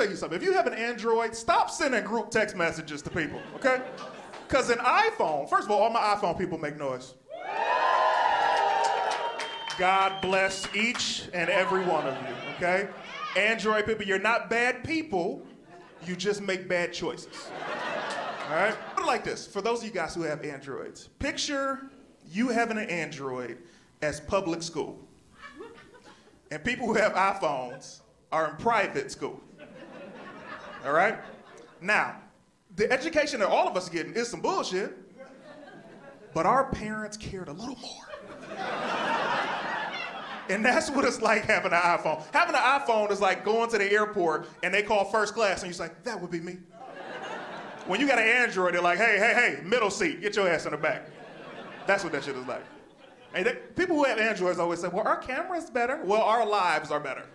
tell you something. If you have an Android, stop sending group text messages to people, okay? Because an iPhone, first of all, all my iPhone people make noise. God bless each and every one of you, okay? Android people, you're not bad people, you just make bad choices. All right? Put it like this for those of you guys who have Androids, picture you having an Android as public school, and people who have iPhones are in private school. All right? Now, the education that all of us are getting is some bullshit, but our parents cared a little more. And that's what it's like having an iPhone. Having an iPhone is like going to the airport and they call first class and you're like, that would be me. When you got an Android, they're like, hey, hey, hey, middle seat, get your ass in the back. That's what that shit is like. And they, people who have Androids always say, well, our camera's better. Well, our lives are better.